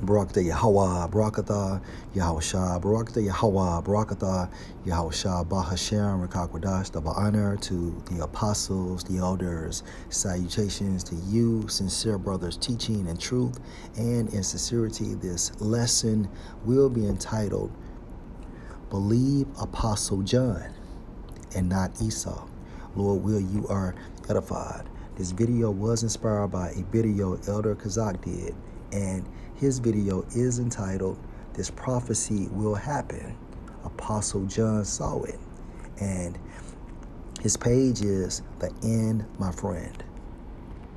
Barakatah Yahweh, Barakatah Yahushua, Barakatah Yahweh, Barakatah Yahushua, Bahashem, Rakakwadash, double honor to the apostles, the elders, salutations to you, sincere brothers, teaching in truth and in sincerity. This lesson will be entitled Believe Apostle John and not Esau. Lord, will you are edified. This video was inspired by a video Elder Kazak did, and his video is entitled, This Prophecy Will Happen. Apostle John saw it. And his page is The End, My Friend.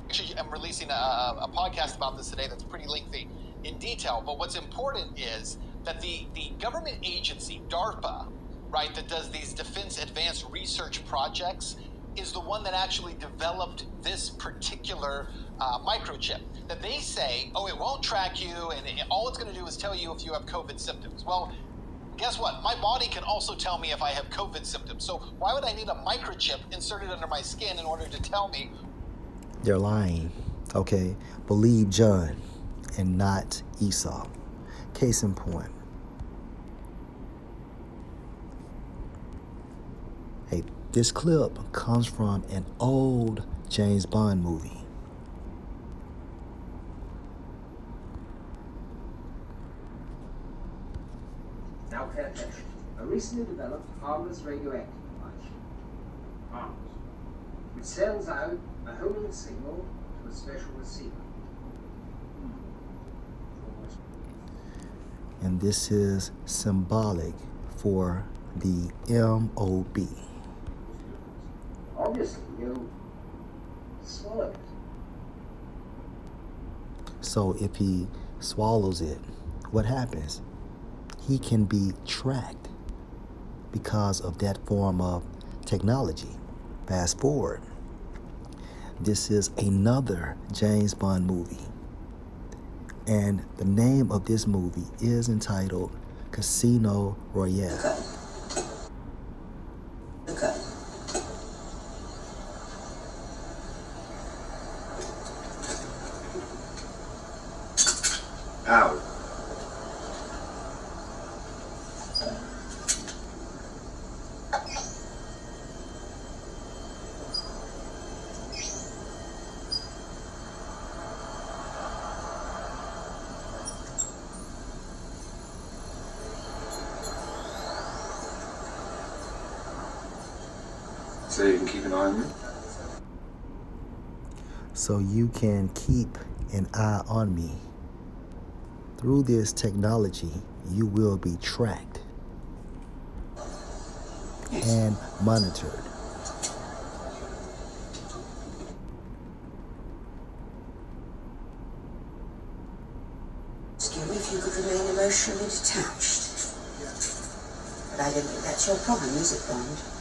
Actually, I'm releasing a, a podcast about this today that's pretty lengthy in detail. But what's important is that the, the government agency, DARPA, right, that does these defense advanced research projects, is the one that actually developed this particular uh, microchip. That they say, oh, it won't track you, and it, all it's going to do is tell you if you have COVID symptoms. Well, guess what? My body can also tell me if I have COVID symptoms. So why would I need a microchip inserted under my skin in order to tell me? They're lying. Okay, believe John and not Esau. Case in point. Hey, this clip comes from an old James Bond movie. Now. A recently developed harmless radioactive device, harmless, which sends out a homing signal to a special receiver. Hmm. And this is symbolic for the MOB. Obviously, you swallowed it. So if he swallows it, what happens? He can be tracked because of that form of technology. Fast forward. This is another James Bond movie. And the name of this movie is entitled Casino Royale. Okay. Out. So you can keep an eye on me? so you can keep an eye on me. Through this technology, you will be tracked and monitored. Excuse me if you could remain emotionally detached. But I don't think that's your problem, is it, Bond?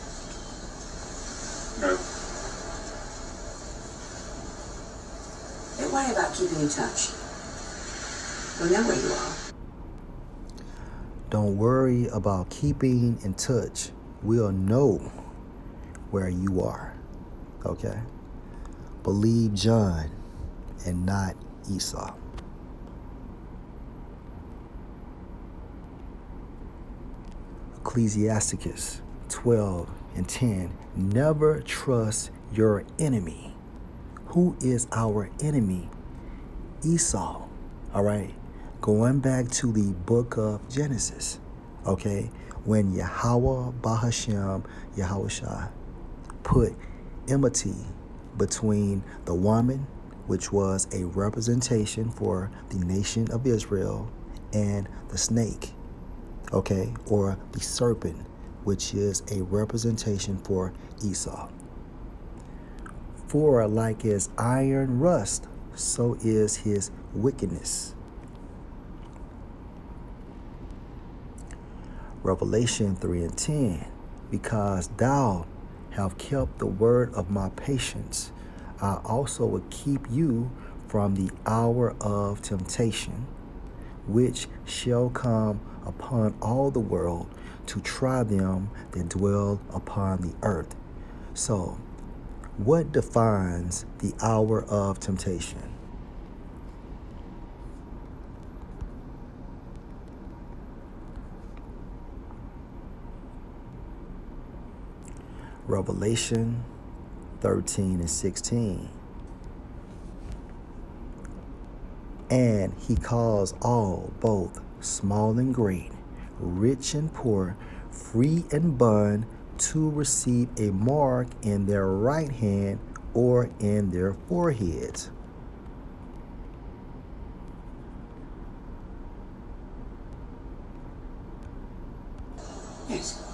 No. Don't worry about keeping in touch. We'll know where you are. Don't worry about keeping in touch. We'll know where you are. Okay? Believe John and not Esau. Ecclesiasticus 12 and 10. Never trust your enemy. Who is our enemy? Esau. All right. Going back to the book of Genesis. Okay. When Yahweh Bahashem Yahushua put enmity between the woman, which was a representation for the nation of Israel, and the snake, okay, or the serpent, which is a representation for Esau. For like as iron rust, so is his wickedness. Revelation 3 and 10. Because thou have kept the word of my patience, I also will keep you from the hour of temptation, which shall come upon all the world to try them that dwell upon the earth. So, what defines the hour of temptation? Revelation 13 and 16. And he calls all, both small and great, rich and poor, free and bond, to receive a mark in their right hand or in their foreheads. Yes.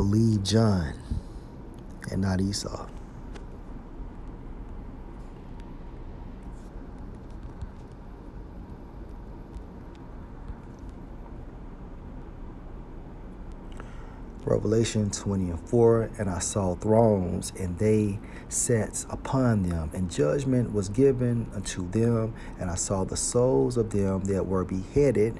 Believe John and not Esau. Revelation 20 and 4 And I saw thrones, and they sat upon them, and judgment was given unto them. And I saw the souls of them that were beheaded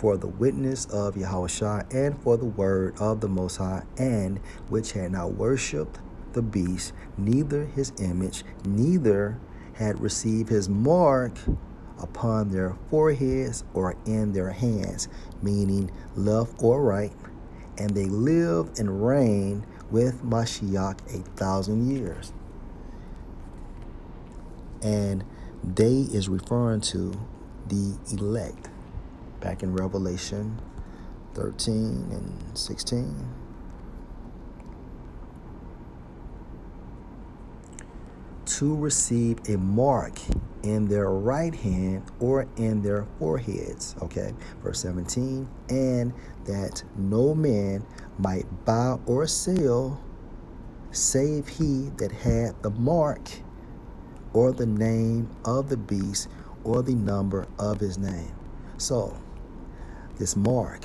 for the witness of Yahushua and for the word of the Most High, and which had not worshipped the beast, neither his image, neither had received his mark upon their foreheads or in their hands, meaning left or right and they lived and reigned with Mashiach a thousand years. And they is referring to the elect back in Revelation 13 and 16. To receive a mark in their right hand or in their foreheads. Okay, verse 17, and that no man might buy or sell save he that had the mark or the name of the beast or the number of his name. So, this mark,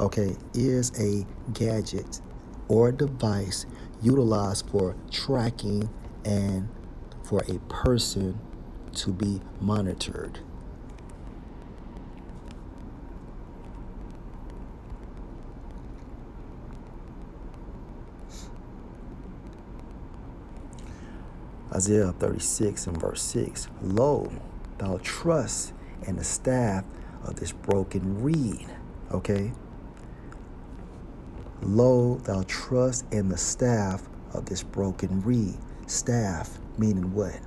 okay, is a gadget or device utilized for tracking and for a person to be monitored. Isaiah 36 and verse 6 Lo, thou trust in the staff of this broken reed. Okay? Lo, thou trust in the staff of this broken reed. Staff meaning what?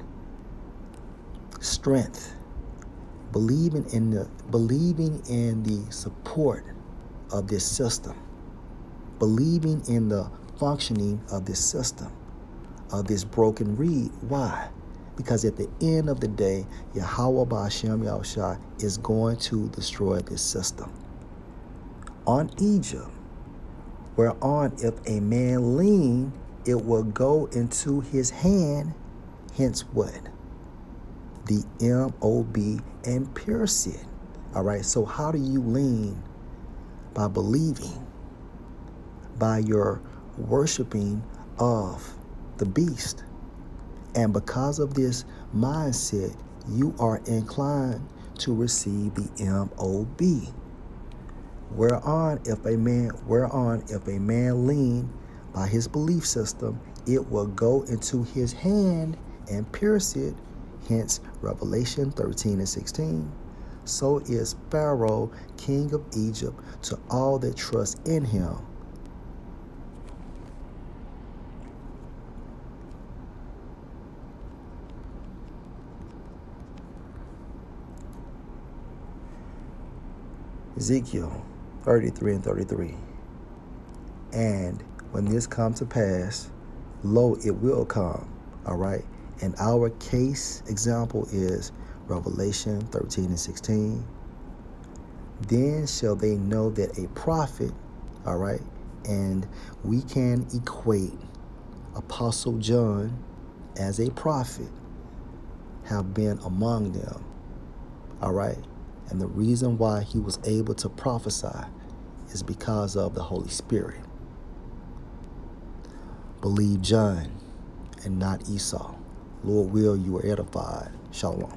Strength. Believing in the believing in the support of this system. Believing in the functioning of this system of this broken reed. Why? Because at the end of the day, Yahweh Ba'ashem Yahushua is going to destroy this system. On Egypt, whereon if a man lean, it will go into his hand, hence what? The M-O-B and pierce it. All right, so how do you lean? By believing, by your worshiping of the beast. And because of this mindset, you are inclined to receive the MOB. Whereon if a man whereon if a man lean by his belief system, it will go into his hand and pierce it. Hence Revelation 13 and 16. So is Pharaoh, king of Egypt, to all that trust in him. Ezekiel 33 and 33. And when this comes to pass, lo, it will come. All right. And our case example is Revelation 13 and 16. Then shall they know that a prophet, all right, and we can equate Apostle John as a prophet, have been among them, all right. And the reason why he was able to prophesy is because of the Holy Spirit. Believe John and not Esau. Lord will, you are edified. Shalom.